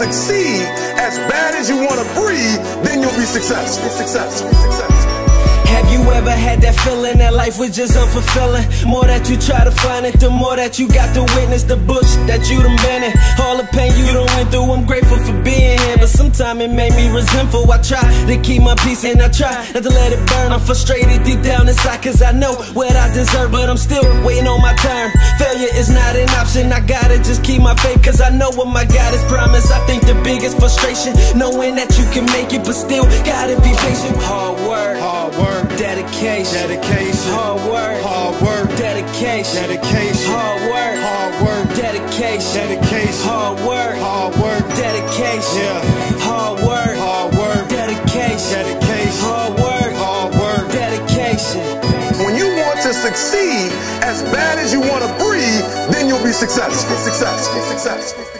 succeed as bad as you want to breathe, then you'll be successful. Successful. Successful. Have you ever had that feeling that life was just unfulfilling? More that you try to find it, the more that you got to witness the bush that you done been in. All the pain you done went through, I'm grateful for being here. But sometimes it made me resentful. I try to keep my peace and I try not to let it burn. I'm frustrated deep down inside cause I know what I deserve, but I'm still waiting on my turn. Failure is not an option, I gotta just keep my faith cause I know what my God has promised. I think the biggest frustration, knowing that you can make it, but still gotta be patient. Hard work. Hard work. Dedication. Dedication. Hard work. Hard work. Dedication. Dedication. Hard work. Hard work. Dedication. Dedication. Hard work. Hard work. Dedication. Yeah. Hard work. Hard work. Dedication. Hard work. Hard work. Dedication. When you want to succeed as bad as you want to breathe, then you'll be successful. Successful. Successful.